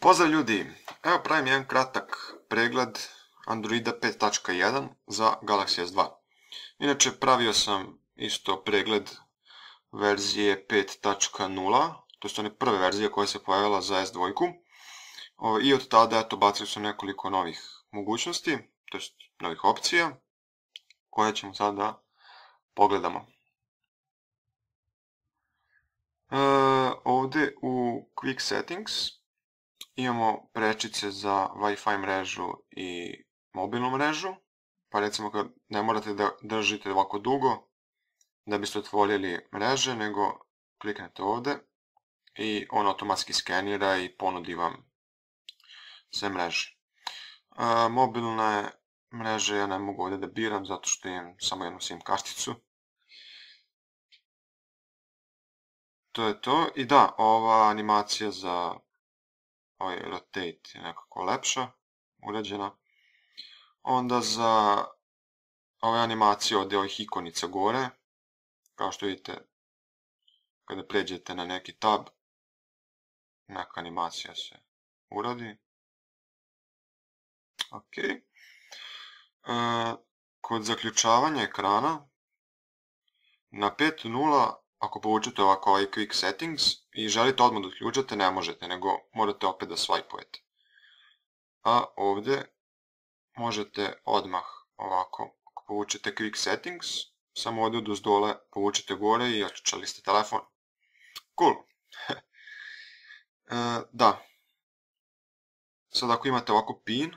Pozdrav ljudi, evo pravim jedan kratak pregled Androida 5.1 za Galaxy S2. Inače pravio sam isto pregled verzije 5.0, to su one prve verzije koja se pojavila za S2. I od tada eto bacio sam nekoliko novih mogućnosti, to novih opcija, koje ćemo sada da pogledamo. E, ovdje u Quick Settings imamo prečice za Wi-Fi mrežu i mobilnu mrežu, pa recimo kad ne morate da držite ovako dugo da biste otvorili mreže, nego kliknete ovdje i on automatski skenira i ponudi vam sve mreže. E, mobilne mreže ja ne mogu ovdje da biram zato što imam samo jednu SIM karticu. To je to. I da, ova animacija za ovaj rotate je nekako lepša, urađena. Onda za ove animacije od ovih ikonica gore, kao što vidite, kada pređete na neki tab, neka animacija se uradi. Ok. E, kod zaključavanja ekrana, na 5.0 ako povučete ovako ovaj quick settings i želite odmah da ne možete, nego morate opet da swipujete. A ovdje možete odmah ovako, ako povučete quick settings, samo ovdje do dole povučete gore i oključali ste telefon. Cool. E, da. Sad ako imate ovako pin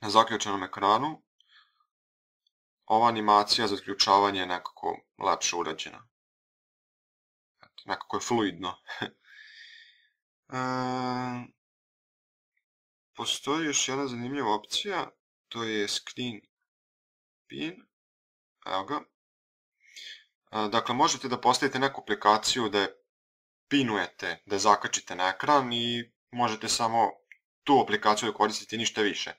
na zaključenom ekranu, ova animacija za zaključavanje je nekako lepše urađena. nekako je fluidno. e, postoji još jedna zanimljiva opcija, to je screen pin. Evo ga. E, dakle, možete da postavite neku aplikaciju da je pinujete, da je zakačite na ekran i možete samo tu aplikaciju da koristite ništa više.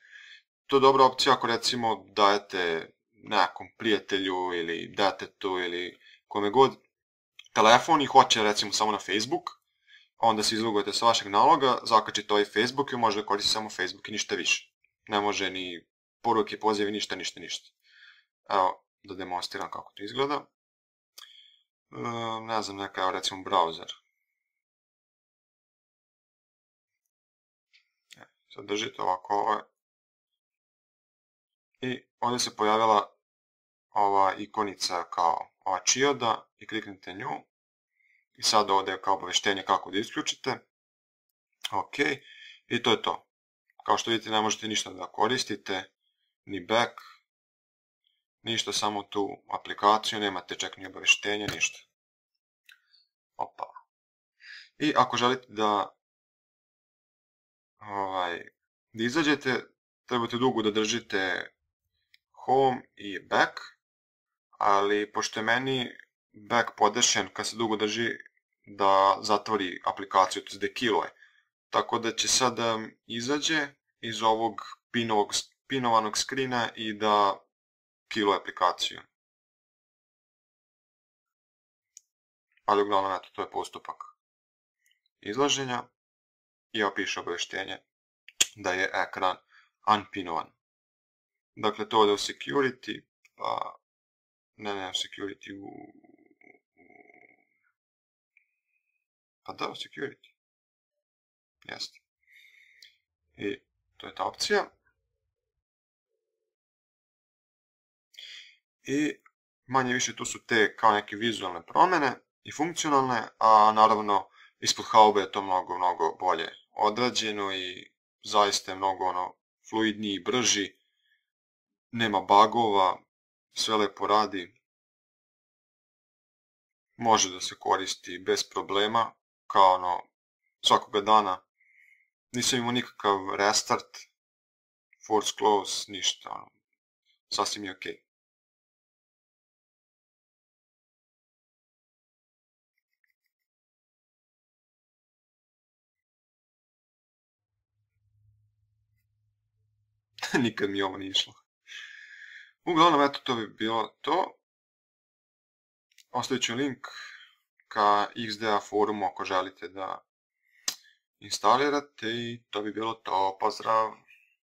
To je dobra opcija ako recimo dajete nekom prijatelju ili detetu ili kome god telefon i hoće recimo samo na Facebook, onda se izlogujete sa vašeg naloga, zakačite ovaj Facebook i može da koristi samo Facebook i ništa više. Ne može ni poruke, pozivi, ništa, ništa, ništa. Evo, da demonstriram kako to izgleda. Ehm, ne znam, neka, evo recimo browser. E, sad držite ovako ovo. I ovdje se pojavila ova ikonica kao ova čioda i kliknete nju. I sad ovdje je kao obaveštenje kako da isključite. Ok, i to je to. Kao što vidite ne možete ništa da koristite, ni back, ništa, samo tu aplikaciju, nemate čak ni obaveštenje, ništa. Opa. I ako želite da ovaj, da izađete, trebate dugo da držite home i back, ali pošto je meni back podešen kad se dugo drži da zatvori aplikaciju, to je. Tako da će sad izađe iz ovog pinovog, pinovanog skrina i da kiluje aplikaciju. Ali uglavnom, eto, to je postupak izlaženja i opiše obaveštenje da je ekran unpinovan. Dakle, to je u security, pa ne, ne, security u... Pa da, security. Jeste. I to je ta opcija. I manje više tu su te kao neke vizualne promjene i funkcionalne, a naravno ispod haube je to mnogo, mnogo bolje odrađeno i zaista je mnogo ono fluidniji i brži. Nema bagova, sve lepo radi, može da se koristi bez problema, kao ono svakoga dana. Nisam imao nikakav restart, force close, ništa, ono, sasvim je ok. Nikad mi ovo nije išlo. Uglavnom, eto, to bi bilo to. Ostavit ću link ka XDA forumu ako želite da instalirate i to bi bilo to. Pozdrav!